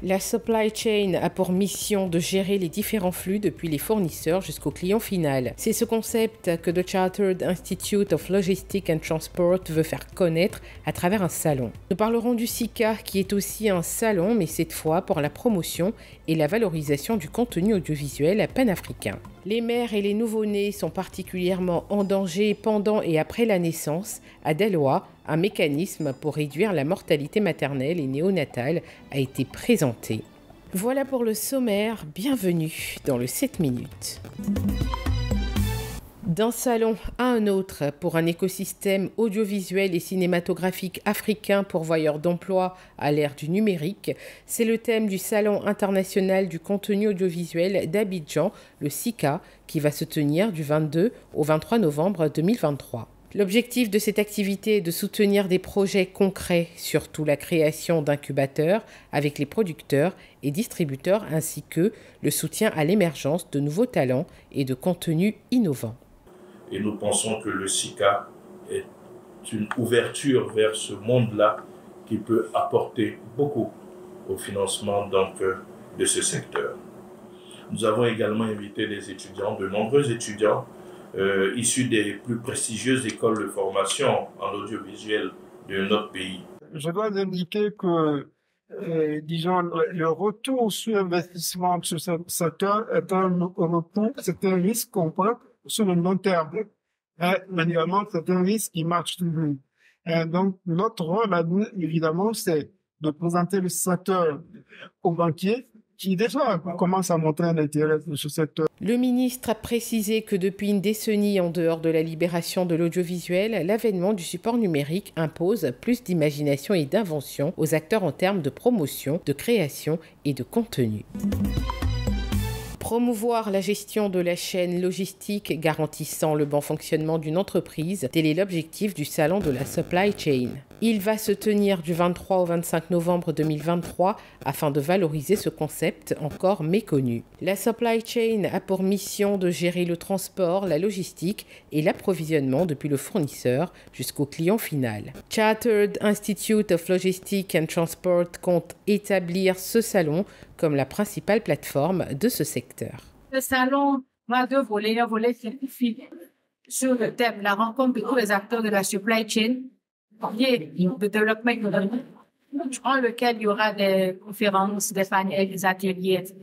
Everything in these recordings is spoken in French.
La supply chain a pour mission de gérer les différents flux depuis les fournisseurs jusqu'au client final. C'est ce concept que The Chartered Institute of Logistics and Transport veut faire connaître à travers un salon. Nous parlerons du SICA qui est aussi un salon mais cette fois pour la promotion et la valorisation du contenu audiovisuel panafricain. Les mères et les nouveau-nés sont particulièrement en danger pendant et après la naissance. À Deloitte, un mécanisme pour réduire la mortalité maternelle et néonatale a été présenté. Voilà pour le sommaire, bienvenue dans le 7 minutes. D'un salon à un autre pour un écosystème audiovisuel et cinématographique africain pourvoyeur d'emplois à l'ère du numérique, c'est le thème du Salon international du contenu audiovisuel d'Abidjan, le SICA, qui va se tenir du 22 au 23 novembre 2023. L'objectif de cette activité est de soutenir des projets concrets, surtout la création d'incubateurs avec les producteurs et distributeurs ainsi que le soutien à l'émergence de nouveaux talents et de contenus innovants. Et nous pensons que le SICA est une ouverture vers ce monde-là qui peut apporter beaucoup au financement donc, de ce secteur. Nous avons également invité des étudiants, de nombreux étudiants euh, issus des plus prestigieuses écoles de formation en audiovisuel de notre pays. Je dois indiquer que, euh, disons, le retour sur investissement sur ce secteur est un retour, c'est un risque qu'on prend sur le long terme. Mais, évidemment, c'est un risque qui marche toujours. Et donc, notre rôle, évidemment, c'est de présenter le secteur aux banquiers Le ministre a précisé que depuis une décennie en dehors de la libération de l'audiovisuel, l'avènement du support numérique impose plus d'imagination et d'invention aux acteurs en termes de promotion, de création et de contenu. Promouvoir la gestion de la chaîne logistique garantissant le bon fonctionnement d'une entreprise, tel est l'objectif du salon de la supply chain. Il va se tenir du 23 au 25 novembre 2023 afin de valoriser ce concept encore méconnu. La supply chain a pour mission de gérer le transport, la logistique et l'approvisionnement depuis le fournisseur jusqu'au client final. Chartered Institute of Logistics and Transport compte établir ce salon comme la principale plateforme de ce secteur. Le salon a deux volets, un volet scientifique sur le thème la rencontre de tous les acteurs de la supply chain, de développement économique, durant lequel il y aura des conférences, des panels, des ateliers, etc.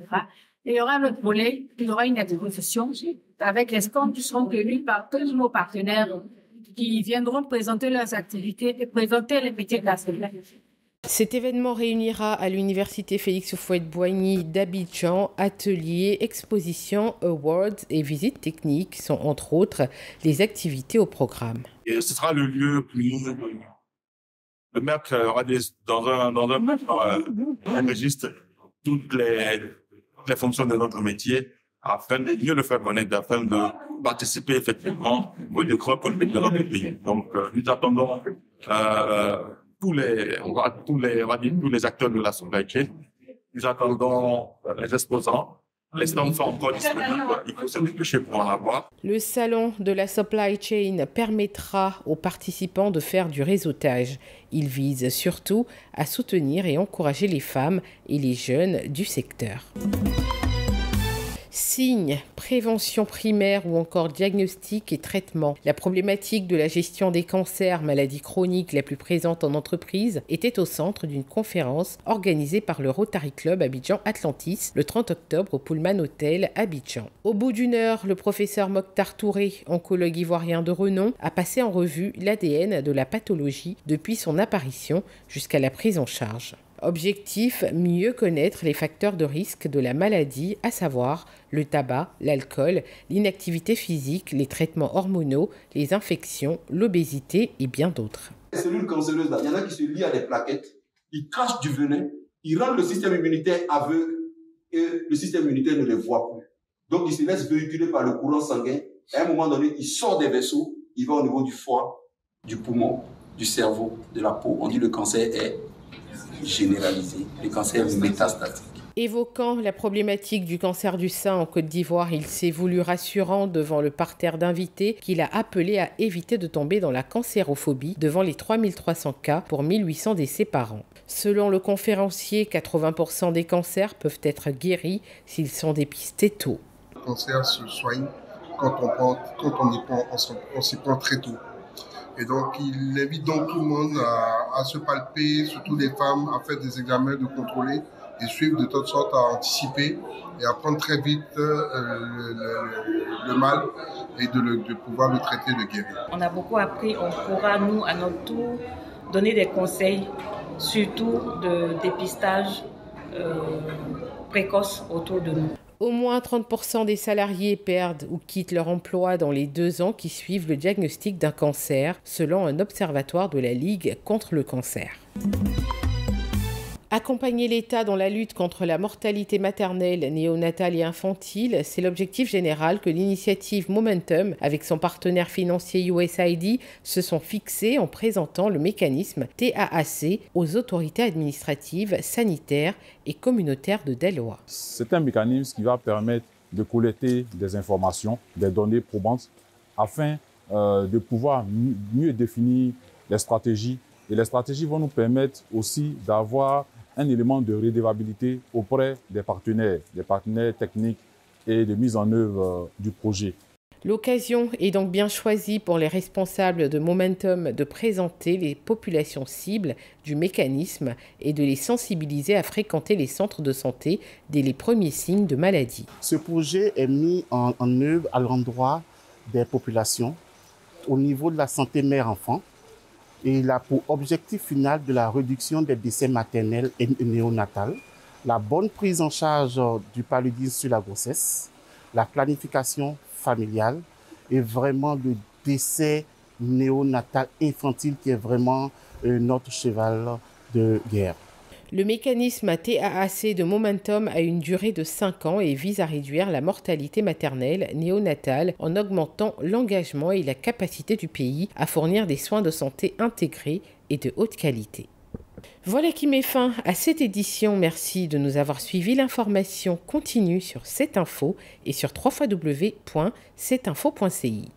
Et il y aura un autre volet, il y aura une exposition avec les stands qui seront tenus par tous nos partenaires qui viendront présenter leurs activités et présenter les métiers de la supply chain. Cet événement réunira à l'Université Félix Houphouët-Boigny d'Abidjan ateliers, expositions, awards et visites techniques sont entre autres les activités au programme. Et ce sera le lieu plus le MERC aura des, dans un dans un euh, enregistre toutes les les fonctions de notre métier afin de mieux le faire connaître, afin de participer effectivement au économique de notre pays. Donc, euh, nous attendons euh, tous les, on va, tous les, on va dire, tous les acteurs de la supply chain. Nous attendons les exposants. Les stands sont encore disponibles. Il faut se dépêcher pour en avoir. Le salon de la supply chain permettra aux participants de faire du réseautage. Il vise surtout à soutenir et encourager les femmes et les jeunes du secteur. Signes, prévention primaire ou encore diagnostic et traitement. La problématique de la gestion des cancers, maladies chroniques la plus présente en entreprise, était au centre d'une conférence organisée par le Rotary Club Abidjan Atlantis le 30 octobre au Pullman Hotel Abidjan. Au bout d'une heure, le professeur Mokhtar Touré, oncologue ivoirien de renom, a passé en revue l'ADN de la pathologie depuis son apparition jusqu'à la prise en charge. Objectif, mieux connaître les facteurs de risque de la maladie, à savoir le tabac, l'alcool, l'inactivité physique, les traitements hormonaux, les infections, l'obésité et bien d'autres. Les cellules cancéreuses, il y en a qui se lient à des plaquettes, ils cachent du venin, ils rendent le système immunitaire aveugle et le système immunitaire ne les voit plus. Donc, ils se laissent véhiculer par le courant sanguin. À un moment donné, il sort des vaisseaux, il va au niveau du foie, du poumon, du cerveau, de la peau. On dit le cancer est généralisé, le cancer métastatique. Évoquant la problématique du cancer du sein en Côte d'Ivoire, il s'est voulu rassurant devant le parterre d'invités qu'il a appelé à éviter de tomber dans la cancérophobie devant les 3300 cas pour 1800 décès par an. Selon le conférencier, 80% des cancers peuvent être guéris s'ils sont dépistés tôt. Le cancer se soigne quand on, prend, quand on, y prend, on s'y prend très tôt. Et donc, il invite donc tout le monde à, se palper, surtout les femmes, à faire des examens de contrôler et suivre de toute sorte à anticiper et à prendre très vite euh, le, mal et de, de, pouvoir le traiter, le guérir. On a beaucoup appris, on pourra nous à notre tour donner des conseils, surtout de dépistage euh, précoce autour de nous. Au moins 30% des salariés perdent ou quittent leur emploi dans les deux ans qui suivent le diagnostic d'un cancer, selon un observatoire de la Ligue contre le cancer. Accompagner l'État dans la lutte contre la mortalité maternelle, néonatale et infantile, c'est l'objectif général que l'initiative Momentum, avec son partenaire financier USAID, se sont fixés en présentant le mécanisme TAAC aux autorités administratives, sanitaires et communautaires de Deloitte. C'est un mécanisme qui va permettre de collecter des informations, des données probantes, afin euh, de pouvoir mieux définir les stratégies. Et les stratégies vont nous permettre aussi d'avoir un élément de redevabilité auprès des partenaires, des partenaires techniques et de mise en œuvre du projet. L'occasion est donc bien choisie pour les responsables de Momentum de présenter les populations cibles du mécanisme et de les sensibiliser à fréquenter les centres de santé dès les premiers signes de maladie. Ce projet est mis en, en œuvre à l'endroit des populations au niveau de la santé mère-enfant, et il a pour objectif final de la réduction des décès maternels et néonatals, la bonne prise en charge du paludisme sur la grossesse, la planification familiale et vraiment le décès néonatal infantile qui est vraiment euh, notre cheval de guerre. Le mécanisme TAAC de Momentum a une durée de 5 ans et vise à réduire la mortalité maternelle néonatale en augmentant l'engagement et la capacité du pays à fournir des soins de santé intégrés et de haute qualité. Voilà qui met fin à cette édition. Merci de nous avoir suivis. L'information continue sur cette info et sur www.cetinfo.ci.